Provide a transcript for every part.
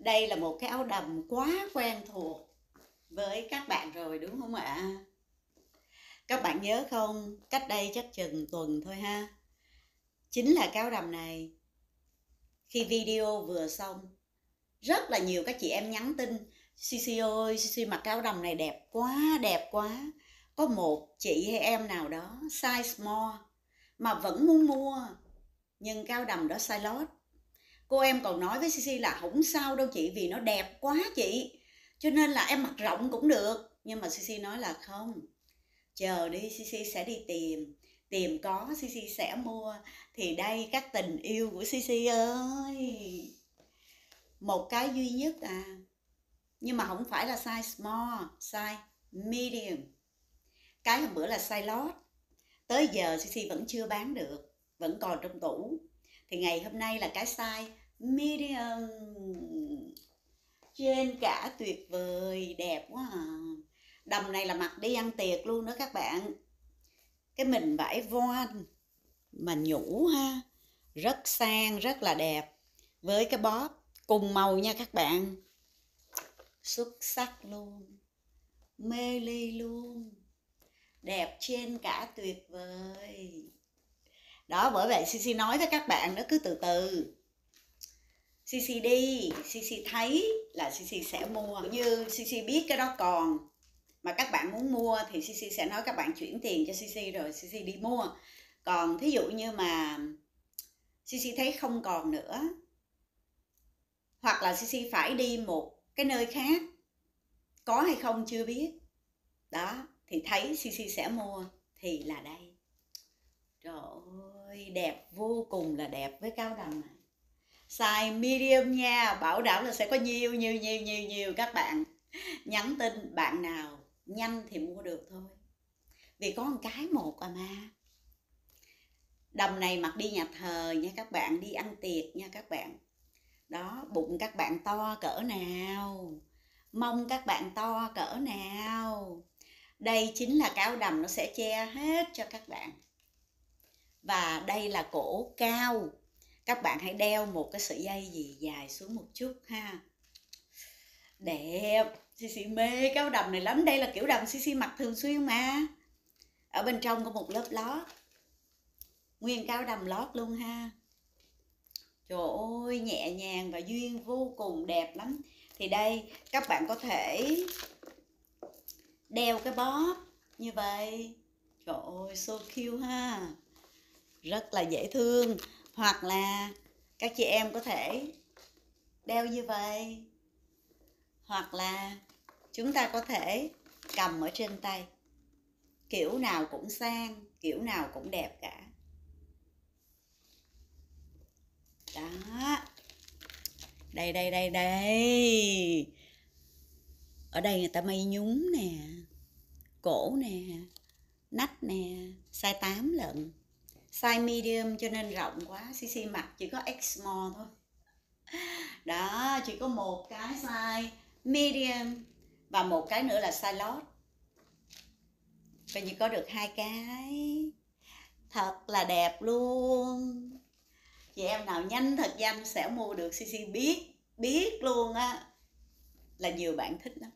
đây là một cái áo đầm quá quen thuộc với các bạn rồi, đúng không ạ? Các bạn nhớ không? Cách đây chắc chừng tuần thôi ha. Chính là cái áo đầm này. Khi video vừa xong, rất là nhiều các chị em nhắn tin Sisi ơi Sisi mặc cái áo đầm này đẹp quá đẹp quá. Có một chị hay em nào đó size small mà vẫn muốn mua, nhưng cao đầm đó size lót cô em còn nói với cc là không sao đâu chị, vì nó đẹp quá chị. Cho nên là em mặc rộng cũng được. Nhưng mà cc nói là không, chờ đi cc sẽ đi tìm. Tìm có cc sẽ mua. Thì đây, các tình yêu của cc ơi. Một cái duy nhất à. Nhưng mà không phải là size small, size medium. Cái hôm bữa là size lót tới giờ cc vẫn chưa bán được, vẫn còn trong tủ. Thì ngày hôm nay là cái size medium trên cả tuyệt vời, đẹp quá à. Đầm này là mặc đi ăn tiệc luôn đó các bạn. Cái mình vải voan mà nhũ ha, rất sang, rất là đẹp. Với cái bóp cùng màu nha các bạn. Xuất sắc luôn, mê ly luôn. Đẹp trên cả tuyệt vời. Đó, bởi vậy Sisi nói với các bạn đó cứ từ từ. CC đi CC thấy là CC sẽ mua như CC biết cái đó còn mà các bạn muốn mua thì CC sẽ nói các bạn chuyển tiền cho CC rồi CC đi mua còn thí dụ như mà CC thấy không còn nữa hoặc là CC phải đi một cái nơi khác có hay không chưa biết đó thì thấy CC sẽ mua thì là đây trời ơi đẹp vô cùng là đẹp với cao đầm này size medium nha, bảo đảm là sẽ có nhiều nhiều nhiều nhiều nhiều. Các bạn nhắn tin bạn nào nhanh thì mua được thôi. Vì có một cái một à mà đầm này mặc đi nhà thờ nha các bạn, đi ăn tiệc nha các bạn. Đó, bụng các bạn to cỡ nào? Mong các bạn to cỡ nào? Đây chính là cáo đầm nó sẽ che hết cho các bạn. Và đây là cổ cao các bạn hãy đeo một cái sợi dây gì dài xuống một chút ha. Đẹp. Sisi mê cái áo đầm này lắm. Đây là kiểu đầm Sisi mặc thường xuyên mà. Ở bên trong có một lớp lót. Nguyên cao đầm lót luôn ha. Trời ơi, nhẹ nhàng và duyên vô cùng đẹp lắm. Thì đây, các bạn có thể đeo cái bóp như vậy. Trời ơi, so cute ha. Rất là dễ thương hoặc là các chị em có thể đeo như vậy. Hoặc là chúng ta có thể cầm ở trên tay. Kiểu nào cũng sang, kiểu nào cũng đẹp cả. Đó. Đây đây đây đây. Ở đây người ta may nhúng nè, cổ nè, nách nè, size 8 lận size medium cho nên rộng quá CC mặc chỉ có X small thôi. Đó, chỉ có một cái size medium và một cái nữa là size large và như có được hai cái. Thật là đẹp luôn. Chị em nào nhanh, thật danh sẽ mua được CC biết biết luôn á, là nhiều bạn thích lắm.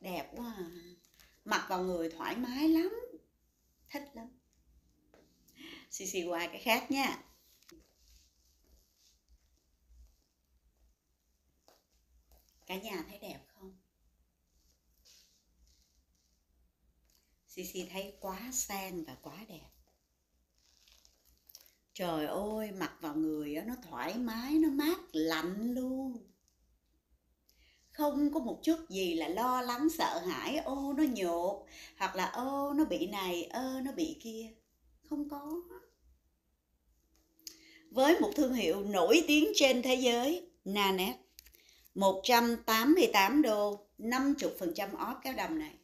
Đẹp quá à. mặc vào người thoải mái lắm thích lắm. CC qua cái khác nha. Cả nhà thấy đẹp không? CC thấy quá sang và quá đẹp. Trời ơi, mặc vào người nó thoải mái, nó mát lạnh luôn không có một chút gì là lo lắng, sợ hãi, ô, nó nhột, hoặc là, ô, nó bị này, ơ, nó bị kia. Không có. Với một thương hiệu nổi tiếng trên thế giới Nanet 188 đô 50% off kéo đầm này.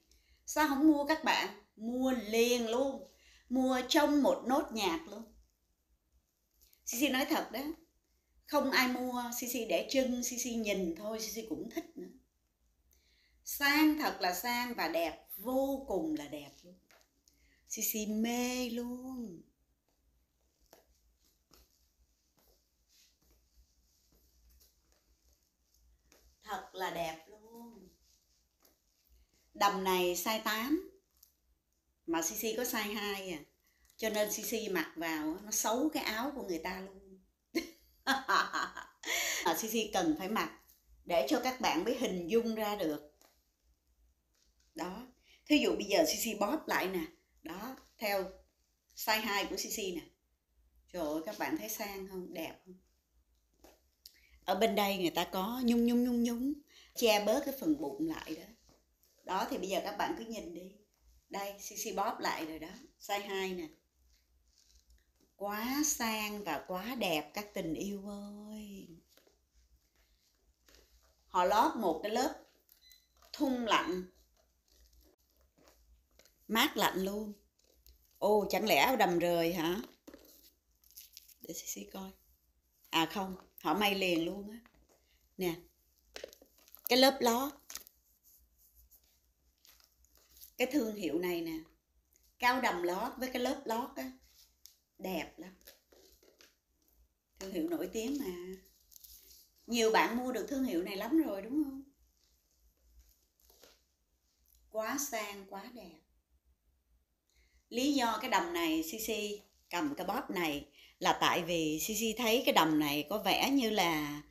Sao không mua các bạn? Mua liền luôn. Mua trong một nốt nhạc luôn. Sisi nói thật đó không ai mua, Sisi để chân Sisi nhìn thôi, Sisi cũng thích nữa. Sang thật là sang và đẹp, vô cùng là đẹp luôn. Sisi mê luôn. Thật là đẹp luôn. Đầm này size 8 mà CC có size 2 à. Cho nên CC mặc vào nó xấu cái áo của người ta luôn à, CC cần phải mặc để cho các bạn mới hình dung ra được. Đó. Thí dụ bây giờ CC bóp lại nè. Đó theo size 2 của CC nè. Trời ơi các bạn thấy sang không? Đẹp không? Ở bên đây người ta có nhung nhung nhung nhung. Che bớt cái phần bụng lại đó. Đó thì bây giờ các bạn cứ nhìn đi. Đây CC bóp lại rồi đó. Size 2 nè quá sang và quá đẹp, các tình yêu ơi. Họ lót một cái lớp thun lạnh, mát lạnh luôn. Ô, chẳng lẽ đầm rời hả? Để xí coi. À không, họ may liền luôn á. Nè, cái lớp lót. Cái thương hiệu này nè cao đầm lót với cái lớp lót á đẹp lắm. Thương hiệu nổi tiếng mà. Nhiều bạn mua được thương hiệu này lắm rồi, đúng không? Quá sang, quá đẹp. Lý do cái đầm này cc cầm cái bóp này là tại vì cc thấy cái đầm này có vẻ như là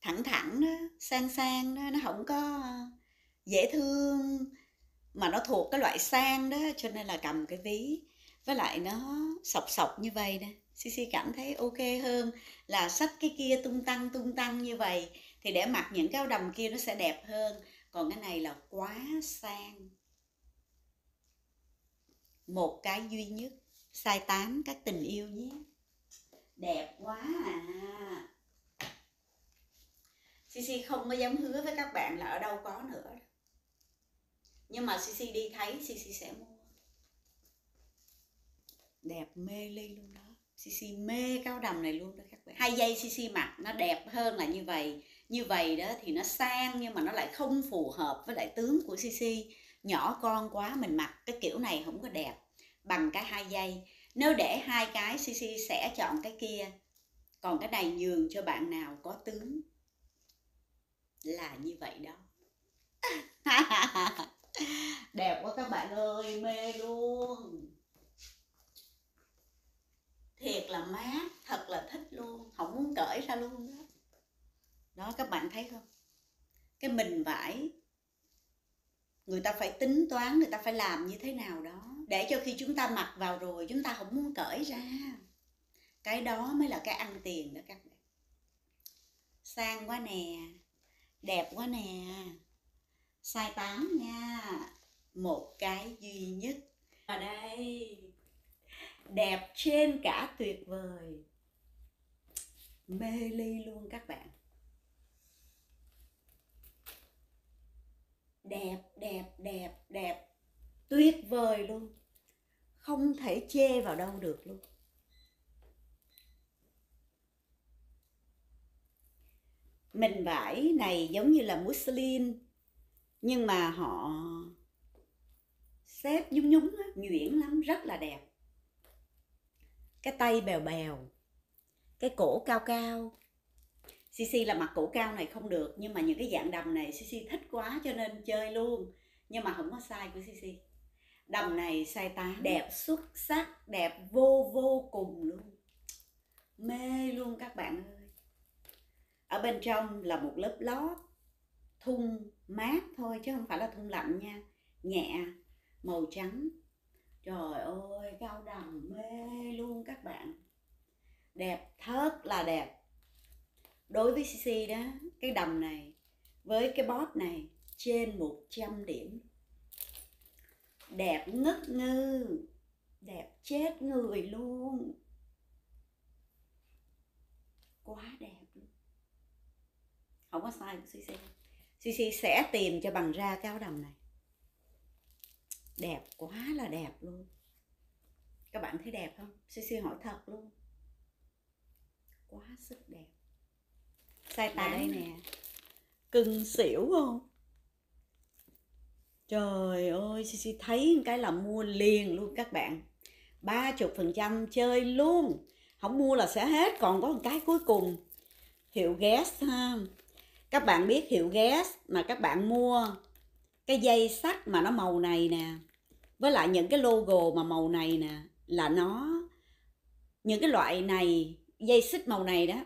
thẳng thẳng đó, sang sang đó, nó không có dễ thương, mà nó thuộc cái loại sang đó, cho nên là cầm cái ví với lại nó sọc sọc như vậy nè. Sisi cảm thấy ok hơn là sách cái kia tung tăng tung tăng như vậy thì để mặc những cái áo đầm kia nó sẽ đẹp hơn. Còn cái này là quá sang. Một cái duy nhất size 8 các tình yêu nhé. Đẹp quá à. Sisi không có dám hứa với các bạn là ở đâu có nữa. Nhưng mà Sisi đi thấy Sisi sẽ mua đẹp mê ly luôn đó. CC mê cao đầm này luôn đó các bạn. Hai dây CC mặc nó đẹp hơn là như vậy. Như vậy đó thì nó sang nhưng mà nó lại không phù hợp với lại tướng của CC nhỏ con quá mình mặc cái kiểu này không có đẹp. Bằng cái hai dây. Nếu để hai cái CC sẽ chọn cái kia, còn cái này nhường cho bạn nào có tướng là như vậy đó. Đẹp quá các bạn ơi, mê luôn thiệt là mát thật là thích luôn, không muốn cởi ra luôn đó. Đó, các bạn thấy không? Cái mình vải, người ta phải tính toán, người ta phải làm như thế nào đó. Để cho khi chúng ta mặc vào rồi, chúng ta không muốn cởi ra. Cái đó mới là cái ăn tiền đó các bạn. Sang quá nè, đẹp quá nè. Size 8 nha, một cái duy nhất. Ở đây đẹp trên cả tuyệt vời. Mê ly luôn các bạn. Đẹp đẹp đẹp đẹp. Tuyệt vời luôn. Không thể chê vào đâu được luôn. Mình vải này giống như là muslin, nhưng mà họ xếp nhúng nhúng nhuyễn lắm, rất là đẹp cái tay bèo bèo. Cái cổ cao cao. CC là mặc cổ cao này không được nhưng mà những cái dạng đầm này CC thích quá cho nên chơi luôn. Nhưng mà không có size của CC đầm này size 8 đẹp xuất sắc đẹp vô vô cùng luôn. Mê luôn các bạn ơi. Ở bên trong là một lớp lót thun mát thôi chứ không phải là thun lạnh nha. Nhẹ màu trắng trời ơi, cao đầm mê luôn các bạn. Đẹp thớt là đẹp. Đối với CC đó, cái đầm này với cái bóp này trên 100 điểm. Đẹp ngất ngư. Đẹp chết người luôn. Quá đẹp luôn. Không có sai của CC CC sẽ tìm cho bằng ra cái áo đầm này đẹp quá là đẹp luôn. Các bạn thấy đẹp không? CC hỏi thật luôn. Quá sức đẹp. Size 8 đây nè. Cưng xỉu không? Trời ơi CC thấy cái là mua liền luôn các bạn. ba chục phần trăm chơi luôn. Không mua là sẽ hết còn có một cái cuối cùng. Hiệu guest ha. Các bạn biết hiệu gas mà các bạn mua cái dây sắt mà nó màu này nè với lại những cái logo mà màu này nè, là nó, những cái loại này, dây xích màu này đó,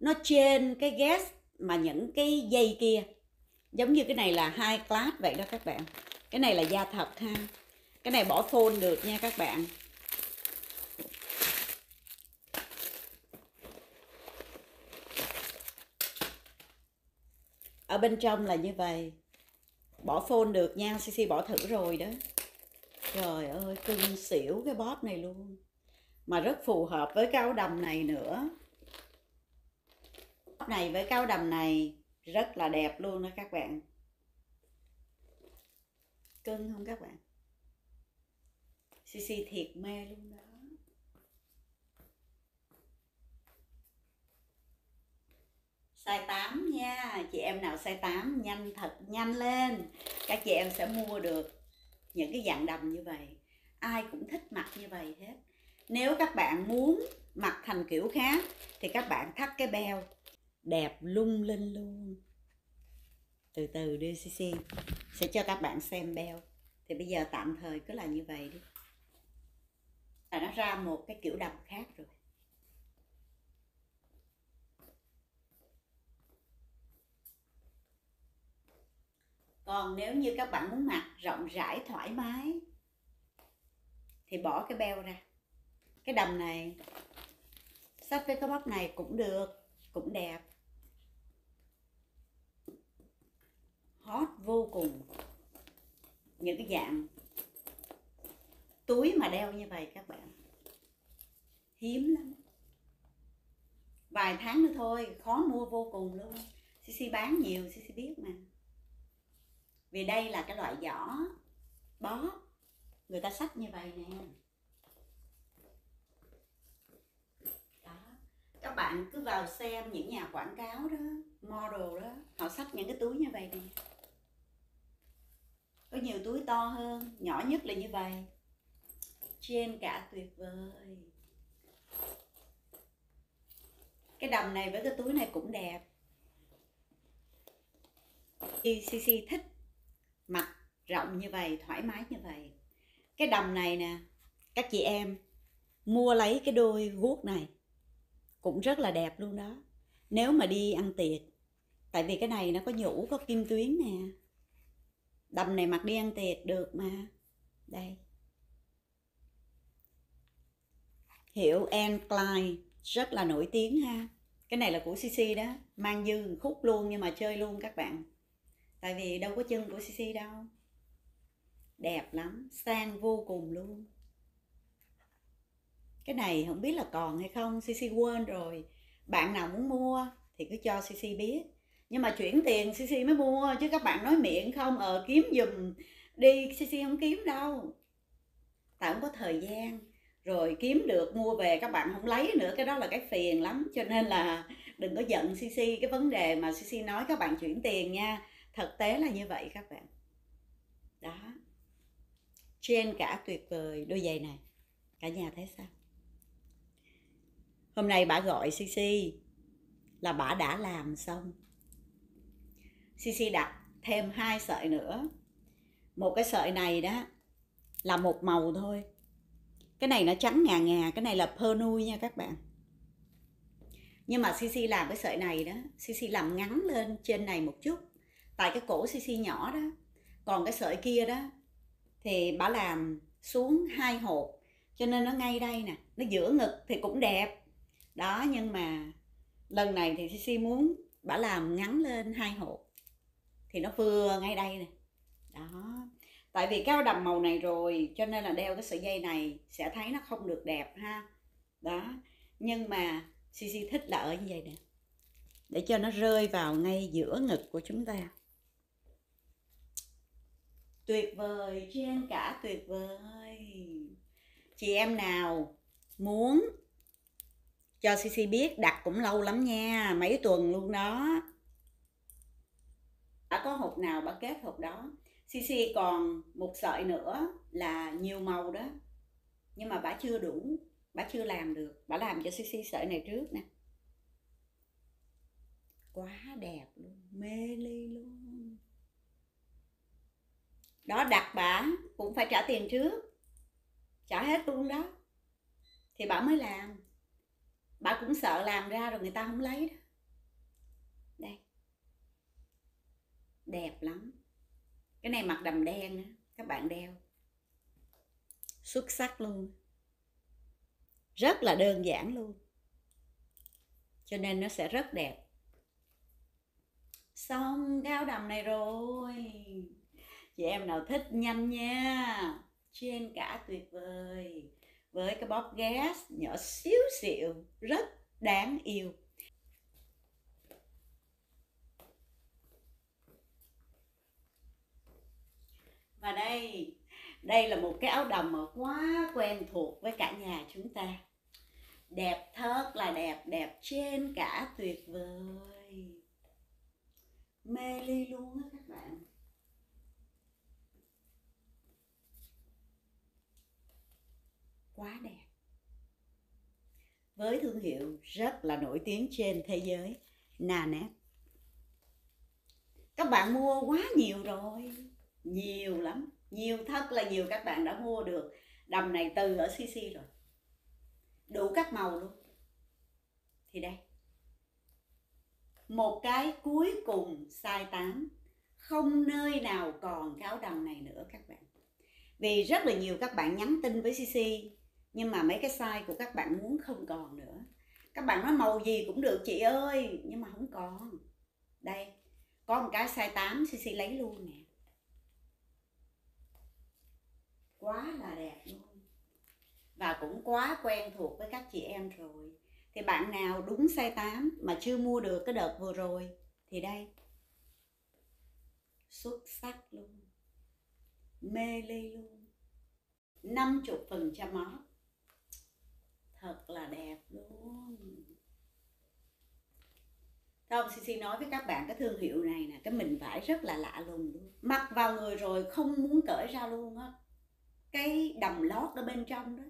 nó trên cái gas mà những cái dây kia. Giống như cái này là hai class vậy đó các bạn. Cái này là da thật ha. Cái này bỏ phôn được nha các bạn. Ở bên trong là như vậy. Bỏ phôn được nha cc bỏ thử rồi đó trời ơi, cưng xỉu cái bóp này luôn. Mà rất phù hợp với cái áo đầm này nữa. Bóp này với cái áo đầm này rất là đẹp luôn đó các bạn. Cưng không các bạn? Cc thiệt mê luôn đó. Size 8 nha. Chị em nào size 8 nhanh thật, nhanh lên. Các chị em sẽ mua được những cái dạng đầm như vậy. Ai cũng thích mặc như vậy hết. Nếu các bạn muốn mặc thành kiểu khác, thì các bạn thắt cái beo. Đẹp lung linh luôn. Từ từ đi cc sẽ cho các bạn xem beo. Thì bây giờ tạm thời cứ là như vậy đi. Là nó ra một cái kiểu đầm khác rồi. Còn nếu như các bạn muốn mặc rộng rãi, thoải mái, thì bỏ cái beo ra. Cái đầm này sách với cái bắp này cũng được, cũng đẹp. Hot vô cùng. Những cái dạng túi mà đeo như vậy các bạn. Hiếm lắm. Vài tháng nữa thôi, khó mua vô cùng luôn. Cc bán nhiều cc biết mà vì đây là cái loại giỏ bó. Người ta sách như vậy nè. Đó. Các bạn cứ vào xem những nhà quảng cáo đó, model đó, họ sách những cái túi như vậy nè. Có nhiều túi to hơn, nhỏ nhất là như vậy. Trên cả tuyệt vời. Cái đầm này với cái túi này cũng đẹp. ICC thích mặt rộng như vậy, thoải mái như vậy. Cái đầm này nè, các chị em mua lấy cái đôi guốc này cũng rất là đẹp luôn đó. Nếu mà đi ăn tiệc, tại vì cái này nó có nhũ, có kim tuyến nè. Đầm này mặc đi ăn tiệc được mà. Đây. Hiệu Anne Klein rất là nổi tiếng ha. Cái này là của CC đó, mang dư khúc luôn nhưng mà chơi luôn các bạn tại vì đâu có chân của CC đâu. Đẹp lắm, sang vô cùng luôn. Cái này không biết là còn hay không CC quên rồi. Bạn nào muốn mua thì cứ cho CC biết. Nhưng mà chuyển tiền CC mới mua, chứ các bạn nói miệng không ờ kiếm dùm đi CC không kiếm đâu. Tại không có thời gian. Rồi kiếm được, mua về, các bạn không lấy nữa. Cái đó là cái phiền lắm. Cho nên là đừng có giận CC cái vấn đề mà CC nói các bạn chuyển tiền nha thực tế là như vậy các bạn. Đó. Trên cả tuyệt vời đôi giày này, cả nhà thấy sao? Hôm nay bà gọi cc là bà đã làm xong. Cc đặt thêm hai sợi nữa. Một cái sợi này đó là một màu thôi. Cái này nó trắng ngà ngà, cái này là pơ nuôi nha các bạn. Nhưng mà cc làm cái sợi này đó cc làm ngắn lên trên này một chút tại cái cổ cc nhỏ đó. Còn cái sợi kia đó thì bà làm xuống hai hộp, cho nên nó ngay đây nè, nó giữa ngực thì cũng đẹp. Đó, nhưng mà lần này thì cc muốn bà làm ngắn lên hai hộp thì nó vừa ngay đây nè. Đó, tại vì cao đầm màu này rồi, cho nên là đeo cái sợi dây này sẽ thấy nó không được đẹp ha. Đó, nhưng mà cc thích là ở như vậy nè, để cho nó rơi vào ngay giữa ngực của chúng ta tuyệt vời trên cả tuyệt vời. Chị em nào muốn cho cc biết, đặt cũng lâu lắm nha, mấy tuần luôn đó. Đã có hộp nào bà kết hộp đó? Cc còn một sợi nữa là nhiều màu đó, nhưng mà bà chưa đủ, bà chưa làm được. Bà làm cho cc sợi này trước nè. Quá đẹp luôn, mê ly luôn đó, đặt bản cũng phải trả tiền trước. Trả hết luôn đó. Thì bà mới làm. Bà cũng sợ làm ra rồi người ta không lấy đó. Đây. Đẹp lắm. Cái này mặt đầm đen á, các bạn đeo. Xuất sắc luôn. Rất là đơn giản luôn. Cho nên nó sẽ rất đẹp. Xong cao đầm này rồi chị em nào thích nhanh nha. Trên cả tuyệt vời. Với cái bóp gas nhỏ xíu xịu rất đáng yêu. Và đây đây là một cái áo đầm mà quá quen thuộc với cả nhà chúng ta. Đẹp thật là đẹp đẹp trên cả tuyệt vời. Mê ly luôn á các bạn. Quá đẹp. Với thương hiệu rất là nổi tiếng trên thế giới Nanet các bạn mua quá nhiều rồi. Nhiều lắm. Nhiều thật là nhiều các bạn đã mua được. Đầm này từ ở CC rồi. Đủ các màu luôn. Thì đây. Một cái cuối cùng size 8 không nơi nào còn cái áo đầm này nữa các bạn. Vì rất là nhiều các bạn nhắn tin với CC nhưng mà mấy cái size của các bạn muốn không còn nữa. Các bạn nói màu gì cũng được, chị ơi, nhưng mà không còn. Đây, có một cái size 8 CC lấy luôn nè. Quá là đẹp luôn. Và cũng quá quen thuộc với các chị em rồi. Thì bạn nào đúng size 8 mà chưa mua được cái đợt vừa rồi, thì đây. Xuất sắc luôn. Mê ly luôn. 50% off thật là đẹp luôn. Không, Sisi nói với các bạn cái thương hiệu này nè Cái mình vải rất là lạ lùng luôn. Mặc vào người rồi không muốn cởi ra luôn á. Cái đầm lót ở bên trong đó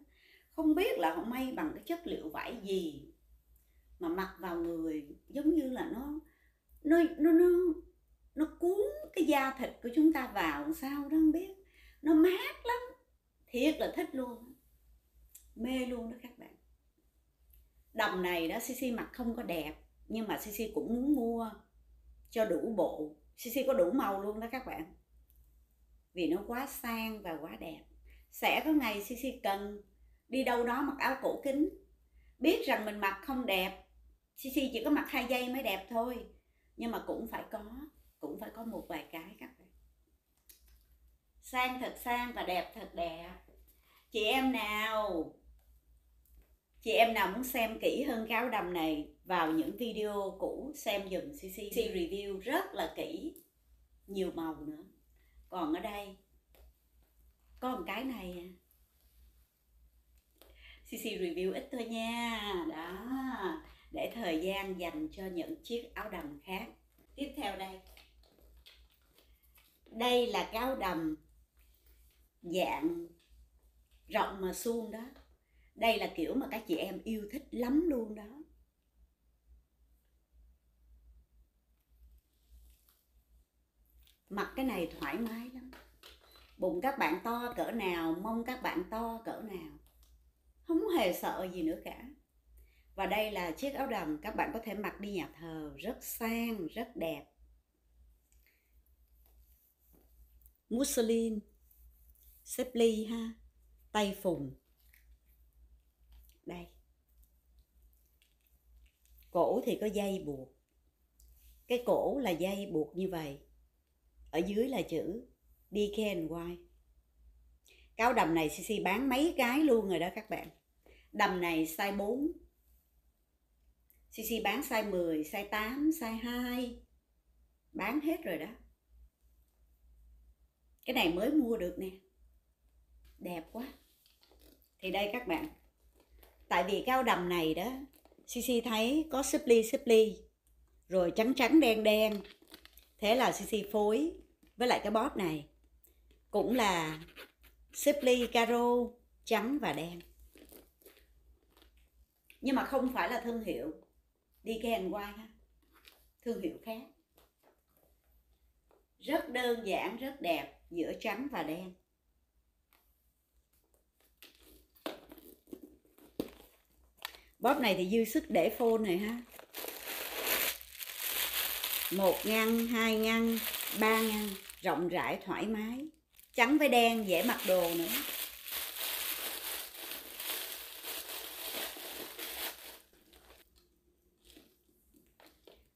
Không biết là họ may bằng cái chất liệu vải gì Mà mặc vào người giống như là nó Nó, nó, nó, nó cuốn cái da thịt của chúng ta vào sao đó không biết. Nó mát lắm Thiệt là thích luôn. Mê luôn đó các bạn đầm này đó CC mặc không có đẹp, nhưng mà CC cũng muốn mua cho đủ bộ. CC có đủ màu luôn đó các bạn. Vì nó quá sang và quá đẹp. Sẽ có ngày CC cần đi đâu đó mặc áo cổ kính. Biết rằng mình mặc không đẹp CC chỉ có mặc hai giây mới đẹp thôi. Nhưng mà cũng phải có, cũng phải có một vài cái các bạn. Sang thật sang và đẹp thật đẹp. Chị em nào Chị em nào muốn xem kỹ hơn cái áo đầm này vào những video cũ xem dùm CC. CC review rất là kỹ, nhiều màu nữa. Còn ở đây có một cái này. À. CC review ít thôi nha. Đó, để thời gian dành cho những chiếc áo đầm khác. Tiếp theo đây. Đây là cái áo đầm dạng rộng mà suông đó đây là kiểu mà các chị em yêu thích lắm luôn đó. Mặc cái này thoải mái lắm. Bụng các bạn to cỡ nào, mông các bạn to cỡ nào. Không hề sợ gì nữa cả. Và đây là chiếc áo đầm, các bạn có thể mặc đi nhà thờ, rất sang, rất đẹp. Muslin xếp ly ha, tay phùng đây. Cổ thì có dây buộc. Cái cổ là dây buộc như vậy. Ở dưới là chữ DK and Y. Cáo đầm này CC bán mấy cái luôn rồi đó các bạn. Đầm này size 4 CC bán size 10, size 8, size 2 bán hết rồi đó. Cái này mới mua được nè. Đẹp quá. Thì đây các bạn tại vì cái áo đầm này đó CC thấy có xếp ly xếp ly rồi trắng trắng, đen đen. Thế là CC phối với lại cái bóp này. Cũng là xếp ly caro, trắng và đen. Nhưng mà không phải là thương hiệu. Đi kèm qua ha. Thương hiệu khác. Rất đơn giản, rất đẹp giữa trắng và đen. Bóp này thì dư sức để phôn này ha. Một ngăn, hai ngăn, ba ngăn, rộng rãi, thoải mái. Trắng với đen, dễ mặc đồ nữa.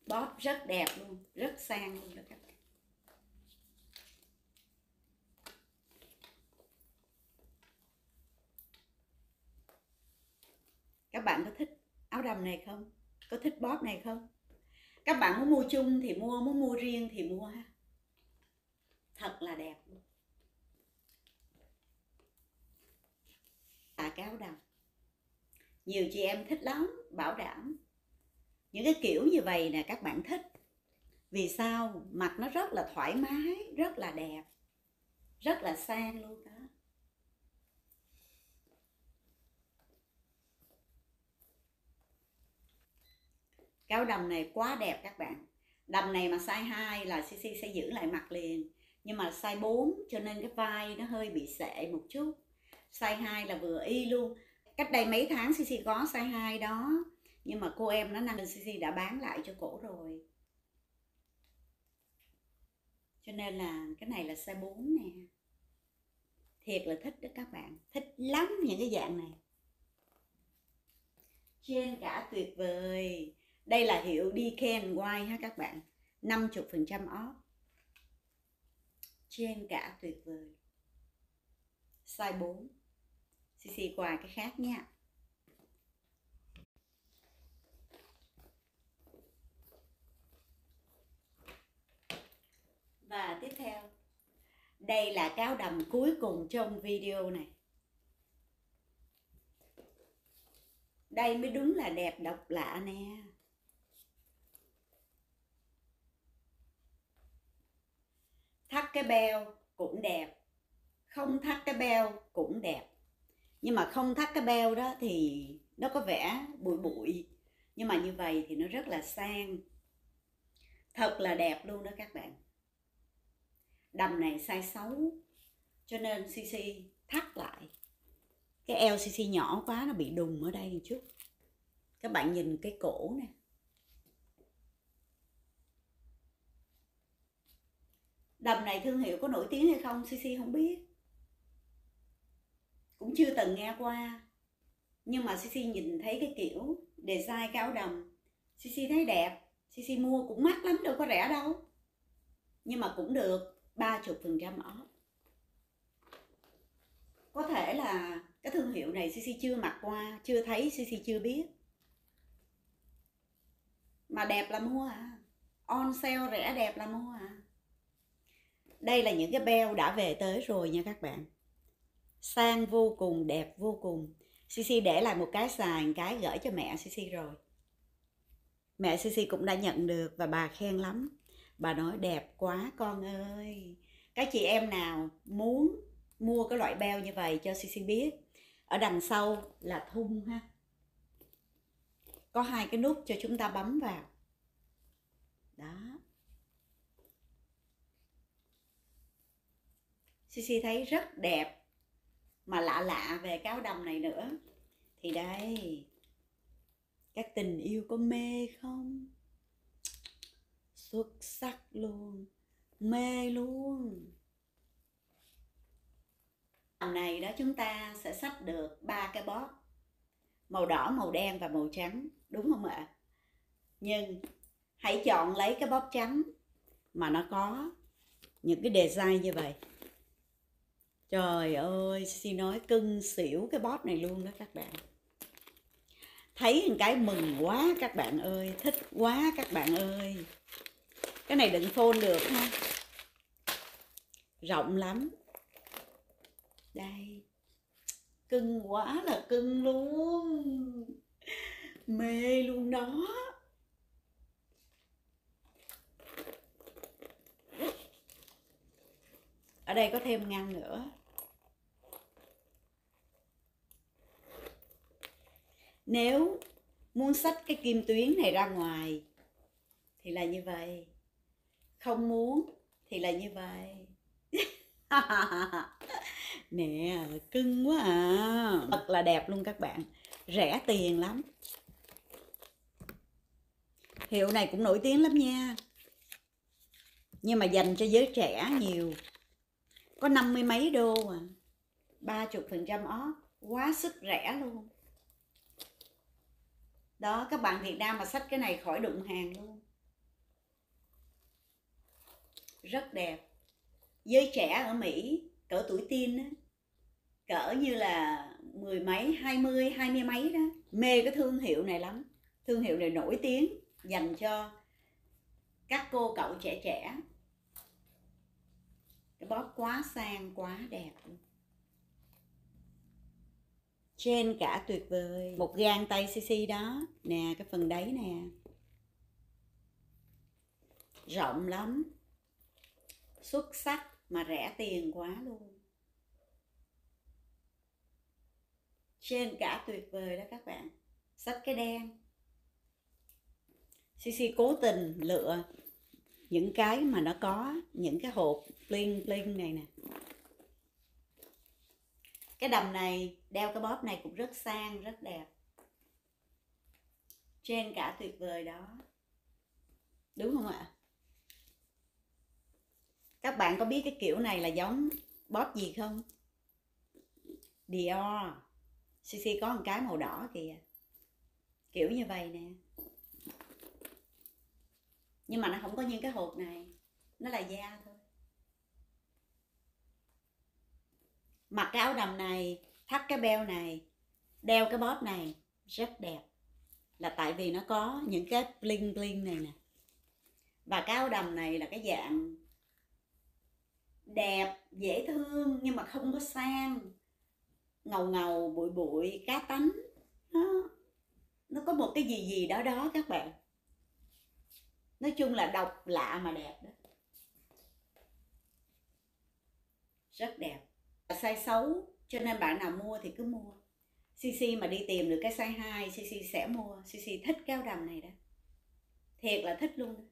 Bóp rất đẹp luôn, rất sang luôn đó các bạn các bạn có thích đồng này không? Có thích bóp này không? Các bạn muốn mua chung thì mua, muốn mua riêng thì mua ha. Thật là đẹp. Tà cáo đồng nhiều chị em thích lắm, bảo đảm. Những cái kiểu như vậy nè, các bạn thích. Vì sao? Mặc nó rất là thoải mái, rất là đẹp, rất là sang luôn đó. Cái đầm này quá đẹp các bạn. Đầm này mà size 2 là CC sẽ giữ lại mặt liền. Nhưng mà size 4 cho nên cái vai nó hơi bị sệ một chút. Size 2 là vừa y luôn. Cách đây mấy tháng CC có size 2 đó. Nhưng mà cô em nó năng CC đã bán lại cho cổ rồi. Cho nên là cái này là size 4 nè. Thiệt là thích đó các bạn. Thích lắm những cái dạng này. Trên cả tuyệt vời đây là hiệu Decan White ha các bạn. 50% off. Trên cả tuyệt vời. Size 4 CC qua cái khác nha. Và tiếp theo. Đây là cáo đầm cuối cùng trong video này. Đây mới đúng là đẹp độc lạ nè. Thắt cái beo cũng đẹp, không thắt cái beo cũng đẹp. Nhưng mà không thắt cái beo đó thì nó có vẻ bụi bụi. Nhưng mà như vậy thì nó rất là sang. Thật là đẹp luôn đó các bạn. Đầm này size 6 cho nên CC thắt lại. Cái eo CC nhỏ quá nó bị đùng ở đây một chút. Các bạn nhìn cái cổ nè. Đầm này thương hiệu có nổi tiếng hay không CC không biết. Cũng chưa từng nghe qua. Nhưng mà CC nhìn thấy cái kiểu design cao đầm. CC thấy đẹp. CC mua cũng mắc lắm, đâu có rẻ đâu. Nhưng mà cũng được 30% off có thể là cái thương hiệu này CC chưa mặc qua, chưa thấy CC chưa biết. Mà đẹp là mua à. On sale rẻ đẹp là mua à đây là những cái beo đã về tới rồi nha các bạn. Sang vô cùng, đẹp vô cùng. CC để lại một cái xài một cái gửi cho mẹ CC rồi. Mẹ CC cũng đã nhận được và bà khen lắm. Bà nói, đẹp quá con ơi. Các chị em nào muốn mua cái loại beo như vậy cho CC biết, ở đằng sau là thun ha. Có hai cái nút cho chúng ta bấm vào. Đó. CC thấy rất đẹp mà lạ lạ về cáo đầm này nữa. Thì đây, các tình yêu có mê không? Xuất sắc luôn, mê luôn. Lần này đó chúng ta sẽ sắp được ba cái bóp, màu đỏ, màu đen và màu trắng, đúng không ạ? Nhưng hãy chọn lấy cái bóp trắng mà nó có những cái design như vậy trời ơi xin nói cưng xỉu cái bóp này luôn đó các bạn. Thấy một cái mừng quá các bạn ơi, thích quá các bạn ơi. Cái này đựng phôn được ha. Rộng lắm. Đây. Cưng quá là cưng luôn. Mê luôn đó. Ở đây có thêm ngăn nữa. Nếu muốn sách cái kim tuyến này ra ngoài thì là như vậy. Không muốn thì là như vậy. Nè, cưng quá à. Thật là đẹp luôn các bạn. Rẻ tiền lắm. Hiệu này cũng nổi tiếng lắm nha. Nhưng mà dành cho giới trẻ nhiều. Có năm mươi mấy đô à. Ba chục phần trăm off. Quá sức rẻ luôn đó, các bạn Việt Nam mà sách cái này khỏi đụng hàng luôn. Rất đẹp. Giới trẻ ở Mỹ, cỡ tuổi teen á, cỡ như là mười mấy, hai mươi hai mươi mấy đó, mê cái thương hiệu này lắm. Thương hiệu này nổi tiếng, dành cho các cô cậu trẻ trẻ. Cái bóp quá sang, quá đẹp luôn trên cả tuyệt vời. Một gang tay cc đó. Nè, cái phần đấy nè. Rộng lắm. Xuất sắc mà rẻ tiền quá luôn. Trên cả tuyệt vời đó các bạn. Sách cái đen. Cc cố tình lựa những cái mà nó có. Những cái hộp bling bling này nè cái đầm này, đeo cái bóp này cũng rất sang, rất đẹp. Trên cả tuyệt vời đó. Đúng không ạ? Các bạn có biết cái kiểu này là giống bóp gì không? Dior. CC có một cái màu đỏ kìa. Kiểu như vậy nè. Nhưng mà nó không có những cái hộp này. Nó là da thôi. Mặc cái áo đầm này, thắt cái beo này, đeo cái bóp này, rất đẹp. Là tại vì nó có những cái bling bling này nè. Và cái áo đầm này là cái dạng đẹp, dễ thương, nhưng mà không có sang, ngầu ngầu, bụi bụi, cá tánh. Nó nó có một cái gì gì đó đó các bạn. Nói chung là độc lạ mà đẹp đó. Rất đẹp size xấu, cho nên bạn nào mua thì cứ mua. CC mà đi tìm được cái size 2 CC sẽ mua. CC thích cái áo đầm này đó. Thiệt là thích luôn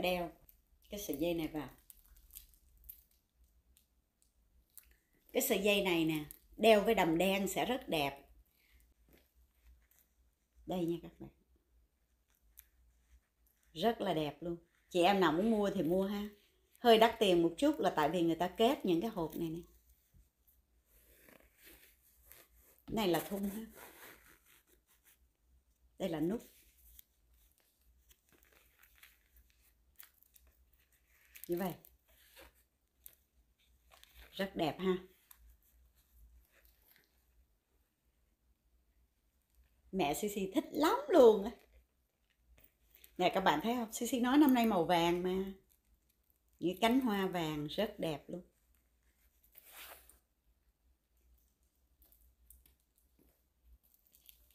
đeo, cái sợi dây này vào. Cái sợi dây này nè, đeo với đầm đen sẽ rất đẹp. Đây nha các bạn. Rất là đẹp luôn. Chị em nào muốn mua thì mua ha hơi đắt tiền một chút là tại vì người ta kết những cái hộp này này này là thun ha. Đây là nút. Như vậy. Rất đẹp ha. Mẹ Sisi thích lắm luôn á. Nè, các bạn thấy không? Sisi nói năm nay màu vàng mà những cánh hoa vàng rất đẹp luôn.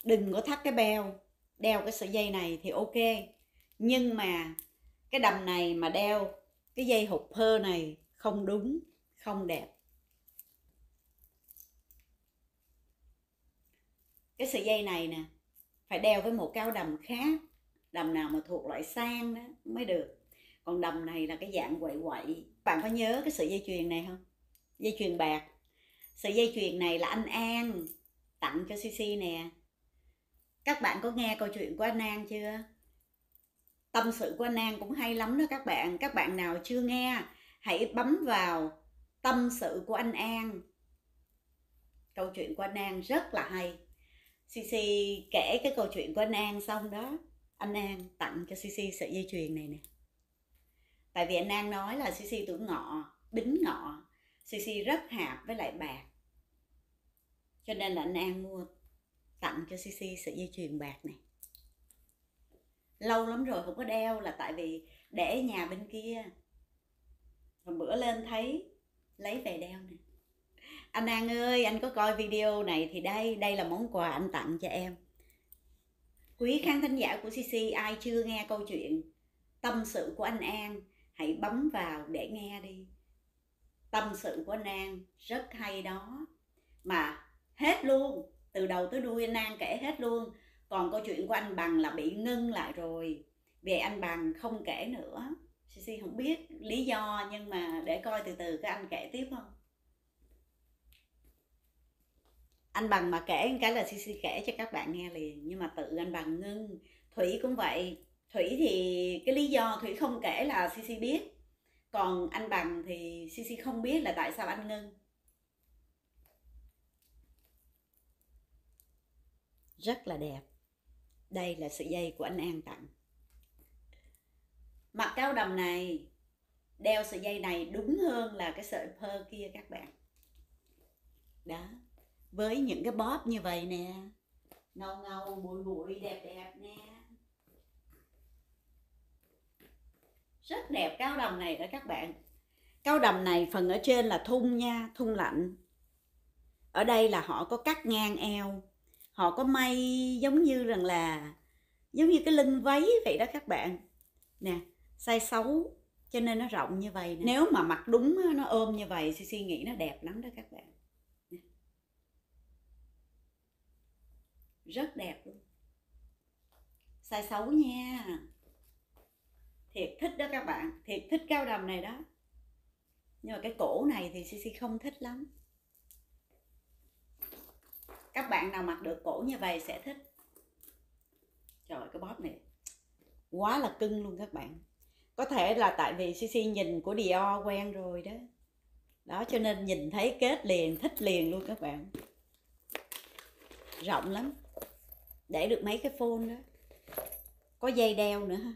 Đừng có thắt cái beo, đeo cái sợi dây này thì ok. Nhưng mà cái đầm này mà đeo cái dây hụt phơ này không đúng, không đẹp. Cái sợi dây này nè, phải đeo với một cao đầm khác, đầm nào mà thuộc loại sang đó mới được còn đầm này là cái dạng quậy quậy. Bạn có nhớ cái sợi dây chuyền này không? Dây chuyền bạc. Sợi dây chuyền này là anh An tặng cho CC nè. Các bạn có nghe câu chuyện của anh An chưa? Tâm sự của anh An cũng hay lắm đó các bạn. Các bạn nào chưa nghe, hãy bấm vào tâm sự của anh An. Câu chuyện của anh An rất là hay. CC kể cái câu chuyện của anh An xong đó, anh An tặng cho CC sợi dây chuyền này nè tại vì anh An nói là CC tuổi ngọ, bính ngọ CC rất hạp với lại bạc. Cho nên là anh An mua tặng cho CC sợi dây chuyền bạc này. Lâu lắm rồi không có đeo là tại vì để nhà bên kia. Hôm bữa lên thấy, lấy về đeo nè. Anh An ơi, anh có coi video này thì đây đây là món quà anh tặng cho em. Quý khán thính giả của CC ai chưa nghe câu chuyện tâm sự của anh An? Hãy bấm vào để nghe đi. Tâm sự của Nang rất hay đó. Mà hết luôn, từ đầu tới đuôi Nang kể hết luôn. Còn câu chuyện của anh bằng là bị ngưng lại rồi. Về anh bằng không kể nữa. Sisi không biết lý do, nhưng mà để coi từ từ các anh kể tiếp không? Anh bằng mà kể cái là Sisi kể cho các bạn nghe liền. Nhưng mà tự anh bằng ngưng. Thủy cũng vậy thủy thì cái lý do thủy không kể là Sisi biết. Còn anh bằng thì Sisi không biết là tại sao anh ngưng rất là đẹp. Đây là sợi dây của anh An tặng. Mặt cao đầm này đeo sợi dây này đúng hơn là cái sợi pơ kia các bạn. Đó. Với những cái bóp như vậy nè. Ngầu ngầu bụi bụi đẹp đẹp nè rất đẹp cao đầm này đó các bạn. Cao đầm này phần ở trên là thun nha thun lạnh. Ở đây là họ có cắt ngang eo. Họ có may giống như rằng là giống như cái lưng váy vậy đó các bạn. Nè size 6 cho nên nó rộng như vậy nè. nếu mà mặc đúng nó ôm như vậy thì suy nghĩ nó đẹp lắm đó các bạn. Nè. rất đẹp luôn. Size 6 nha thiệt thích đó các bạn, thiệt thích cao đầm này đó. Nhưng mà cái cổ này thì CC không thích lắm. Các bạn nào mặc được cổ như vậy sẽ thích. Trời, cái bóp này quá là cưng luôn các bạn. Có thể là tại vì CC nhìn của Dior quen rồi đó. Đó, cho nên nhìn thấy kết liền, thích liền luôn các bạn. Rộng lắm. Để được mấy cái phone đó. Có dây đeo nữa ha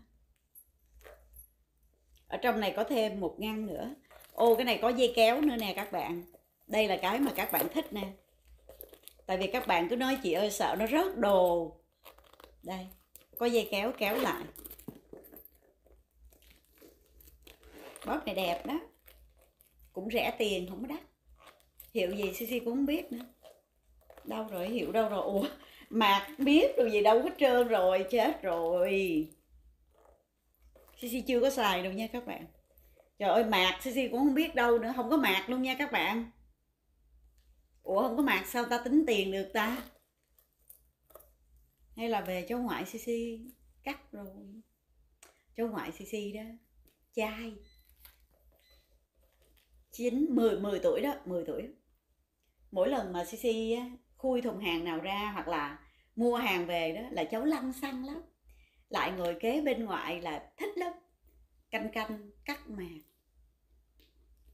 ở trong này có thêm một ngăn nữa. Ô, cái này có dây kéo nữa nè các bạn. Đây là cái mà các bạn thích nè. Tại vì các bạn cứ nói, chị ơi, sợ nó rớt đồ. Đây, có dây kéo kéo lại. Bóp này đẹp đó. Cũng rẻ tiền, không có đắt. Hiệu gì cc cũng không biết nữa. Đâu rồi, hiệu đâu rồi? Ủa, mạc biết rồi gì đâu hết trơn rồi, chết rồi. Sisi chưa có xài đâu nha các bạn. Trời ơi, mạc, Sisi cũng không biết đâu nữa, không có mạc luôn nha các bạn. Ủa, không có mạc sao ta tính tiền được ta? Hay là về cháu ngoại cc cắt rồi? Cháu ngoại cc đó, trai. Chín, mười mười tuổi đó 10 tuổi. Mỗi lần mà cc khui thùng hàng nào ra hoặc là mua hàng về đó là cháu lăn xăng lắm lại ngồi kế bên ngoại là thích lắm. Canh canh cắt mạc.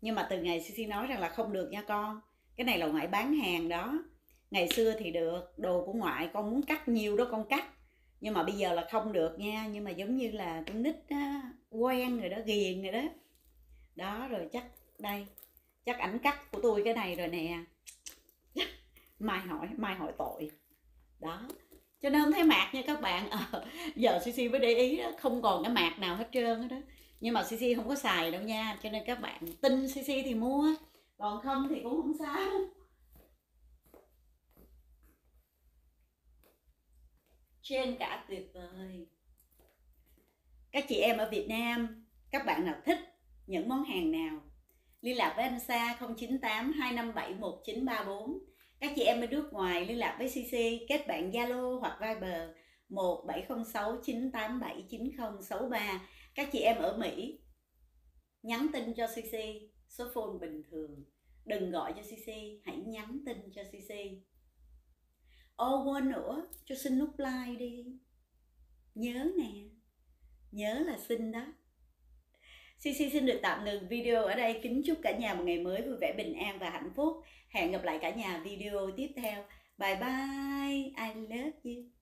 Nhưng mà từ ngày Sisi nói rằng là không được nha con. Cái này là ngoại bán hàng đó. Ngày xưa thì được đồ của ngoại con muốn cắt nhiều đó con cắt. Nhưng mà bây giờ là không được nha. Nhưng mà giống như là con nít á, quen rồi đó ghiền rồi đó. Đó rồi chắc đây chắc ảnh cắt của tôi cái này rồi nè. Mai hỏi mai hỏi tội. Đó cho nên không thấy mạc nha các bạn. À, giờ cc mới để ý đó, không còn cái mạc nào hết trơn hết đó. Nhưng mà cc không có xài đâu nha cho nên các bạn tin cc thì mua. Còn không thì cũng không sao. Trên cả tuyệt vời. Các chị em ở Việt Nam các bạn nào thích những món hàng nào? Liên lạc với anh Sa 098 257 1934 các chị em ở nước ngoài liên lạc với CC kết bạn Zalo hoặc Viber 1706 987 9063 các chị em ở Mỹ, nhắn tin cho CC số phone bình thường. Đừng gọi cho CC hãy nhắn tin cho CC ô, quên nữa, cho xin nút like đi. Nhớ nè, nhớ là xin đó. CC xin được tạm ngừng video ở đây. Kính chúc cả nhà một ngày mới vui vẻ, bình an và hạnh phúc hẹn gặp lại cả nhà video tiếp theo. Bye bye. I love you.